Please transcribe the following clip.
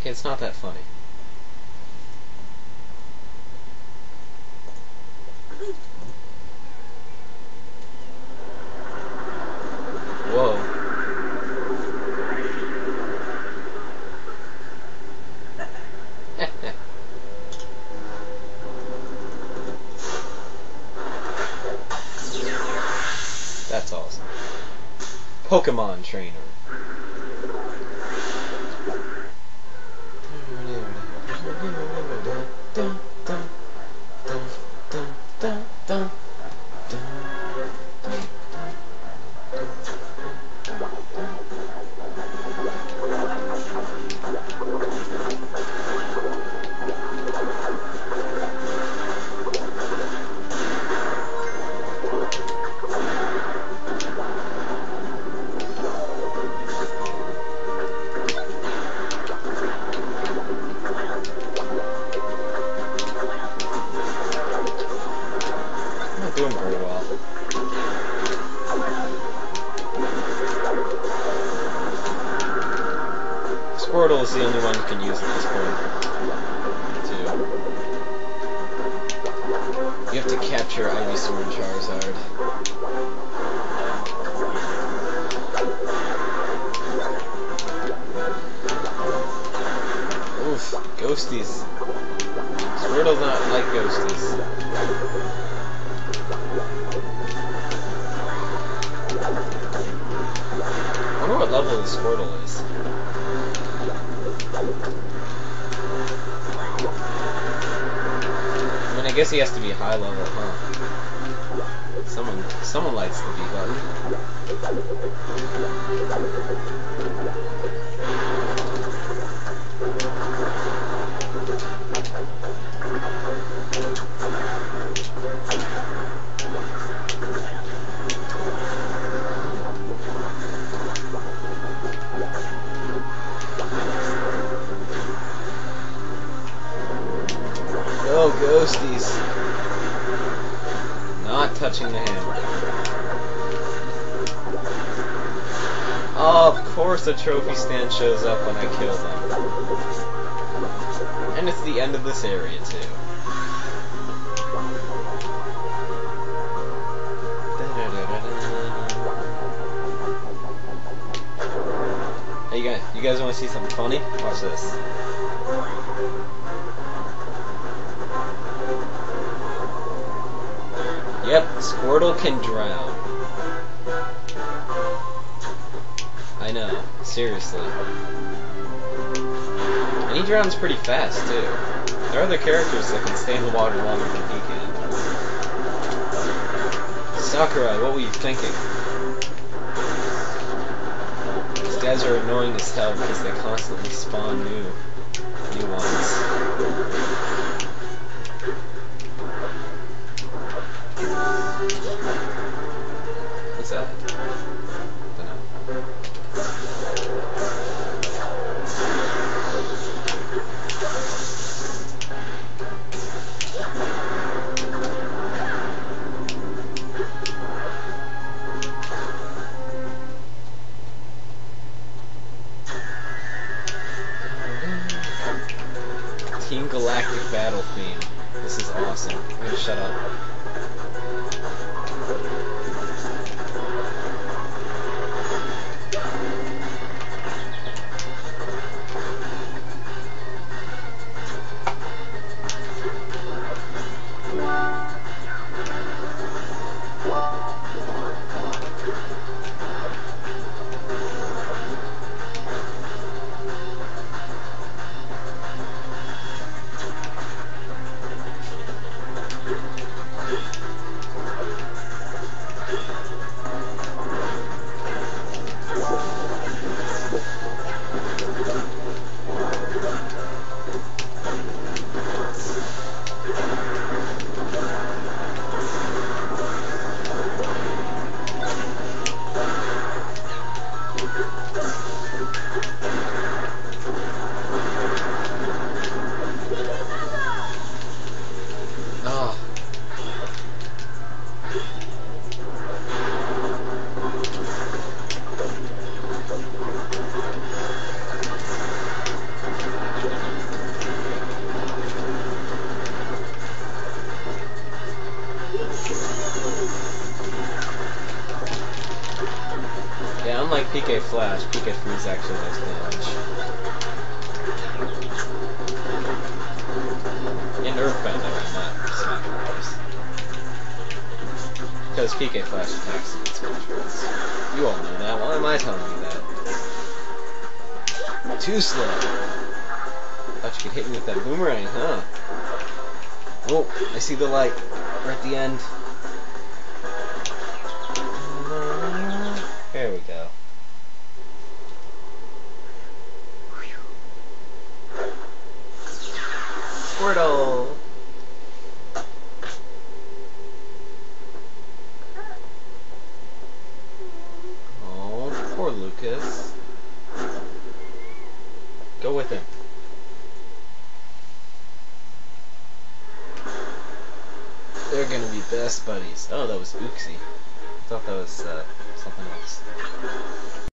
Okay, it's not that funny. Whoa. That's awesome. Pokemon trainer. Squirtle is the only one you can use at this point. Too. You have to capture Ivysaur and Charizard. Oof, ghosties. Squirtle's not like ghosties. I wonder what level the Squirtle is. I mean, I guess he has to be high level, huh? Someone, someone likes the B button. Ghosties! Not touching the hammer. Oh, of course the trophy stand shows up when I kill them. And it's the end of this area too. Hey, you guys, you guys want to see something funny? Watch this. Yep, Squirtle can drown. I know, seriously. And he drowns pretty fast, too. There are other characters that can stay in the water longer than he can. Sakurai, what were you thinking? These guys are annoying as hell because they constantly spawn new, new ones. This is awesome. I'm gonna shut up. Flash PK Freeze actually does damage. And Earthbound, I mean, not Smash Bros. Because PK Flash attacks in Smash Bros. You all know that. Why am I telling you that? Too slow. Thought you could hit me with that boomerang, huh? Oh, I see the light. We're at the end. Gonna be best buddies. Oh, that was Ooksy. I thought that was uh, something else.